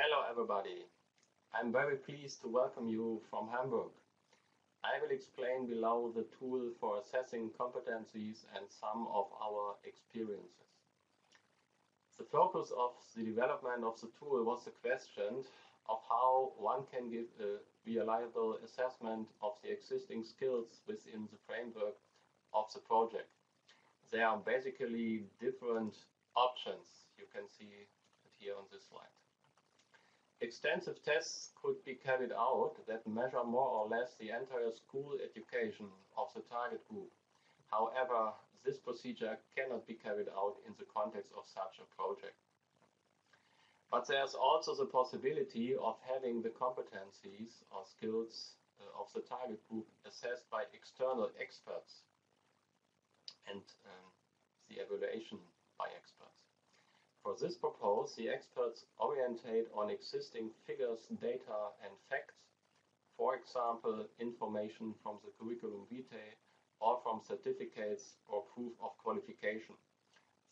Hello everybody. I'm very pleased to welcome you from Hamburg. I will explain below the tool for assessing competencies and some of our experiences. The focus of the development of the tool was the question of how one can give a reliable assessment of the existing skills within the framework of the project. There are basically different options. You can see here on this slide. Extensive tests could be carried out that measure more or less the entire school education of the target group. However, this procedure cannot be carried out in the context of such a project. But there's also the possibility of having the competencies or skills uh, of the target group assessed by external experts and um, the evaluation by experts. For this purpose, the experts orientate on existing figures, data, and facts, for example, information from the curriculum vitae or from certificates or proof of qualification.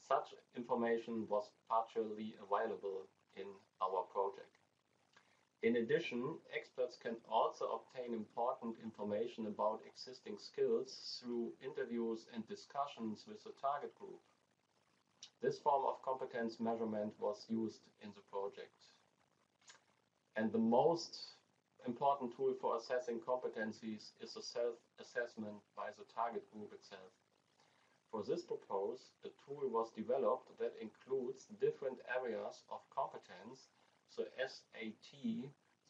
Such information was partially available in our project. In addition, experts can also obtain important information about existing skills through interviews and discussions with the target group. This form of competence measurement was used in the project. And the most important tool for assessing competencies is the self-assessment by the target group itself. For this purpose, a tool was developed that includes different areas of competence, the SAT,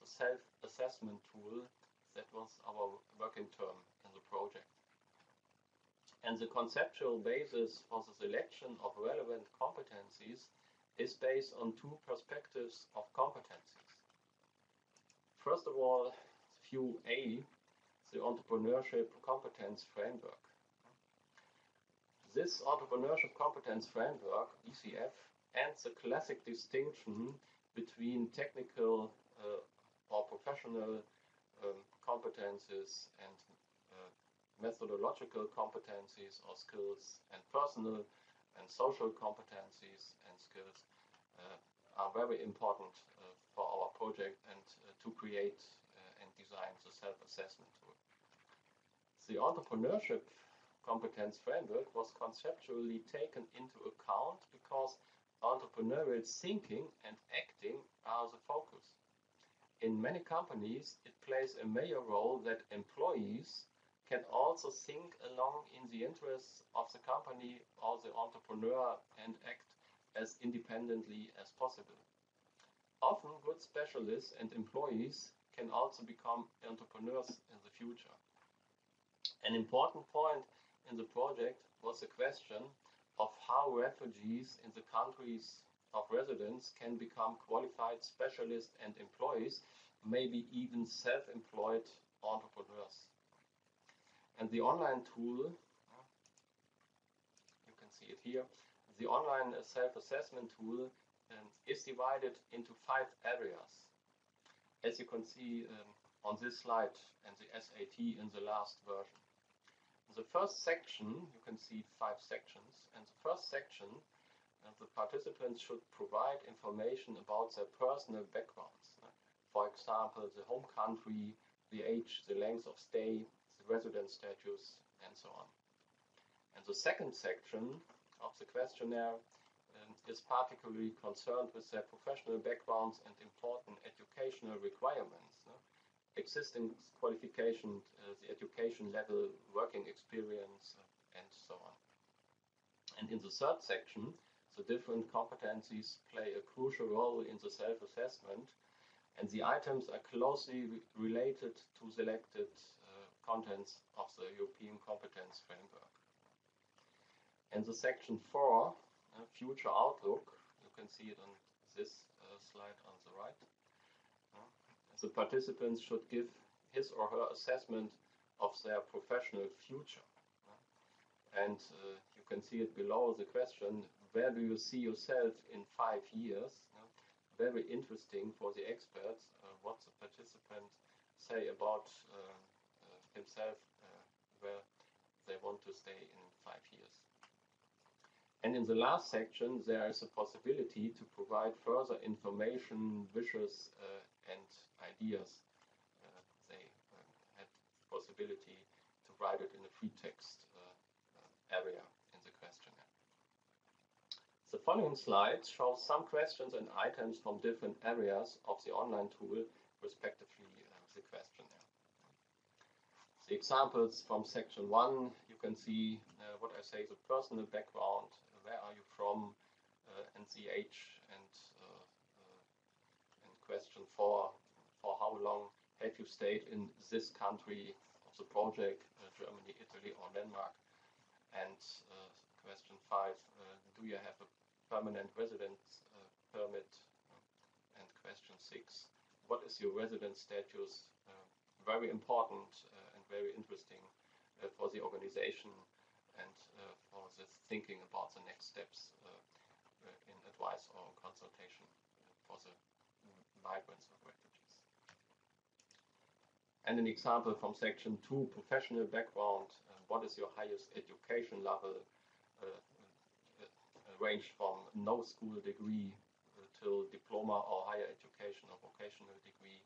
the self-assessment tool, that was our working term in the project. And the conceptual basis for the selection of relevant competencies is based on two perspectives of competencies. First of all, view A, the entrepreneurship competence framework. This entrepreneurship competence framework, ECF, ends the classic distinction between technical uh, or professional um, competences and methodological competencies or skills and personal and social competencies and skills uh, are very important uh, for our project and uh, to create uh, and design the self-assessment tool. The entrepreneurship competence framework was conceptually taken into account because entrepreneurial thinking and acting are the focus. In many companies, it plays a major role that employees can also think along in the interests of the company or the entrepreneur and act as independently as possible. Often, good specialists and employees can also become entrepreneurs in the future. An important point in the project was the question of how refugees in the countries of residence can become qualified specialists and employees, maybe even self-employed entrepreneurs. And the online tool, you can see it here, the online self-assessment tool um, is divided into five areas. As you can see um, on this slide and the SAT in the last version the first section, you can see five sections, and the first section, uh, the participants should provide information about their personal backgrounds. Uh, for example, the home country, the age, the length of stay, residence status, and so on. And the second section of the questionnaire um, is particularly concerned with their professional backgrounds and important educational requirements. Uh, existing qualification, uh, the education level, working experience, uh, and so on. And in the third section, the different competencies play a crucial role in the self-assessment, and the items are closely re related to selected contents of the European Competence Framework. In the section 4, uh, Future Outlook, you can see it on this uh, slide on the right, the participants should give his or her assessment of their professional future. And uh, you can see it below the question, where do you see yourself in five years? Very interesting for the experts, uh, what the participants say about uh, himself, uh, where they want to stay in five years. And in the last section, there is a possibility to provide further information, wishes, uh, and ideas. Uh, they uh, had possibility to write it in a free text uh, uh, area in the questionnaire. The following slides show some questions and items from different areas of the online tool, respectively the questionnaire. Examples from section 1, you can see uh, what I say, the personal background, where are you from, uh, and the age, and, uh, uh, and question four, for how long have you stayed in this country of the project, uh, Germany, Italy, or Denmark? And uh, question five, do you have a permanent residence permit? And question six, what is your residence status? very important and very interesting for the organization and uh, for the thinking about the next steps uh, uh, in advice or consultation for the migrants or refugees. And an example from section two, professional background, what is your highest education level, range from no school degree till diploma or higher education or vocational degree.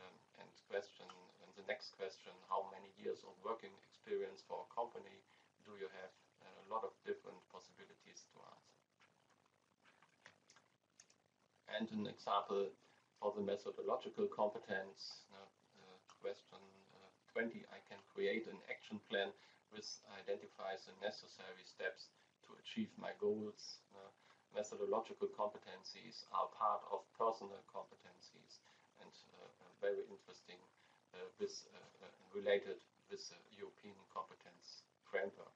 Um, and question, the next question, how many years of working experience for a company do you have a lot of different possibilities to answer. And an example for the methodological competence, uh, uh, question uh, 20, I can create an action plan which identifies the necessary steps to achieve my goals. Methodological competencies are part of personal competencies and uh, very interesting with, related with the European competence framework.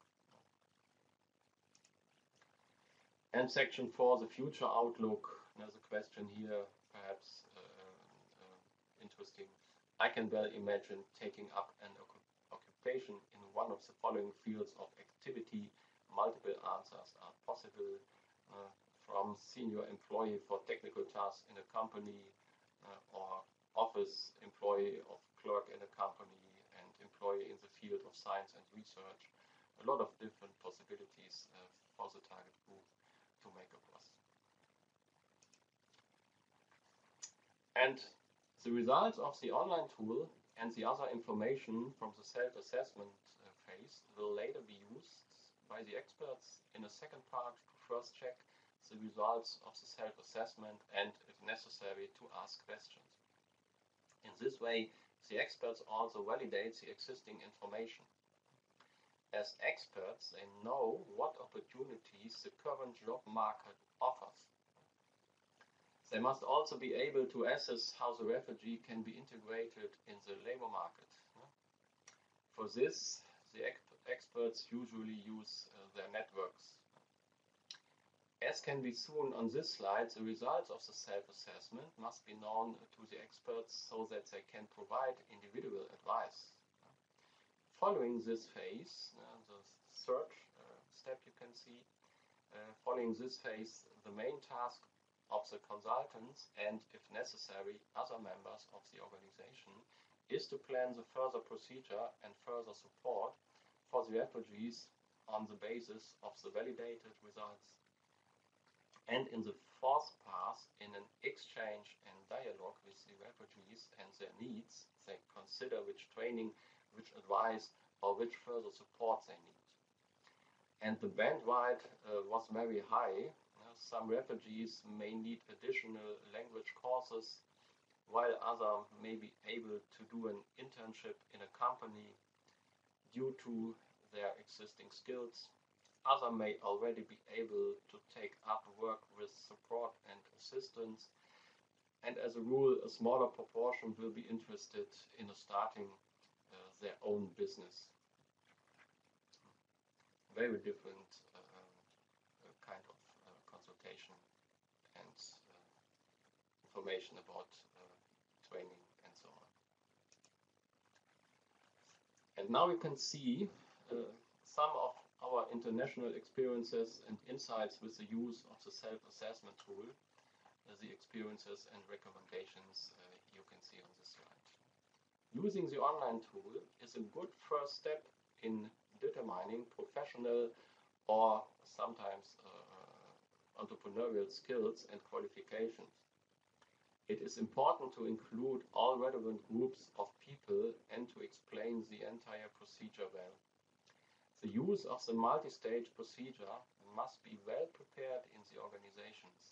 And section four, the future outlook. There's a question here, perhaps uh, uh, interesting. I can well imagine taking up an occupation in one of the following fields of activity. Multiple answers are possible, uh, from senior employee for technical tasks in a company, uh, or office employee of clerk in a company, and employee in the field of science and research. A lot of different possibilities uh, for the target group to make a plus. And the results of the online tool and the other information from the self-assessment uh, phase will later be used by the experts in a second part to first check the results of the self-assessment and, if necessary, to ask questions. In this way, the experts also validate the existing information as experts, they know what opportunities the current job market offers. They must also be able to assess how the refugee can be integrated in the labor market. For this, the experts usually use uh, their networks. As can be seen on this slide, the results of the self-assessment must be known to the experts so that they can provide individual advice. Following this phase, uh, the third uh, step you can see, uh, following this phase, the main task of the consultants and, if necessary, other members of the organization is to plan the further procedure and further support for the refugees on the basis of the validated results. And in the fourth path, in an exchange and dialogue with the refugees and their needs, they consider which training which advice or which further support they need. And the bandwidth uh, was very high. Uh, some refugees may need additional language courses, while others may be able to do an internship in a company due to their existing skills. Others may already be able to take up work with support and assistance. And as a rule, a smaller proportion will be interested in starting their own business. Very different uh, uh, kind of uh, consultation and information about training and so on. And now you can see some of our international experiences and insights with the use of the self-assessment tool, uh, the experiences and recommendations uh, you can see on this slide. Using the online tool is a good first step in determining professional or sometimes uh, entrepreneurial skills and qualifications. It is important to include all relevant groups of people and to explain the entire procedure well. The use of the multi-stage procedure must be well prepared in the organizations.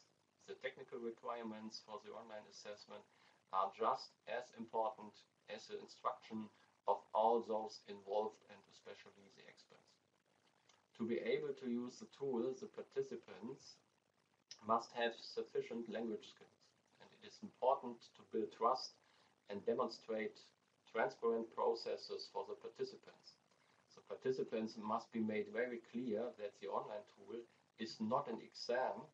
The technical requirements for the online assessment are just as important as the instruction of all those involved and especially the experts. To be able to use the tool, the participants must have sufficient language skills. And it is important to build trust and demonstrate transparent processes for the participants The participants must be made very clear that the online tool is not an exam,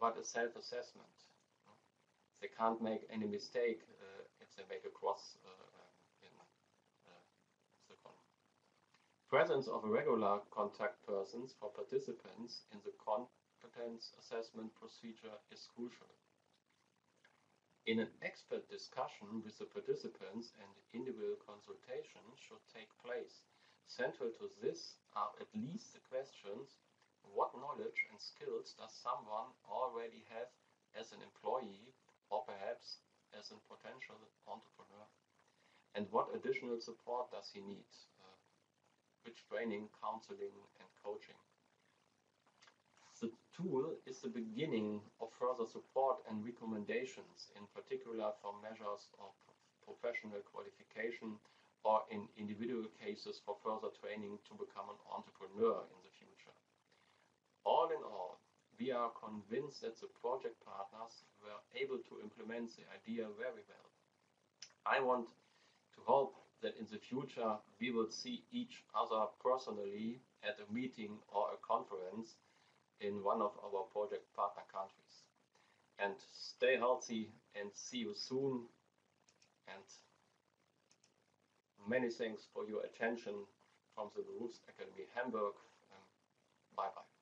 but a self-assessment. They can't make any mistake uh, if they make a cross uh, uh in uh, the column. Presence of a regular contact persons for participants in the competence assessment procedure is crucial. In an expert discussion with the participants and individual consultation should take place Central to this are at least the questions what knowledge and skills does someone already have as an employee or perhaps as a potential entrepreneur? And what additional support does he need? Uh, which training, counseling, and coaching? The tool is the beginning of further support and recommendations, in particular for measures of professional qualification or in individual cases for further training to become an entrepreneur in the. All in all, we are convinced that the project partners were able to implement the idea very well. I want to hope that in the future we will see each other personally at a meeting or a conference in one of our project partner countries. And stay healthy and see you soon and Many thanks for your attention from the Berufsakademie Hamburg. Um, bye bye.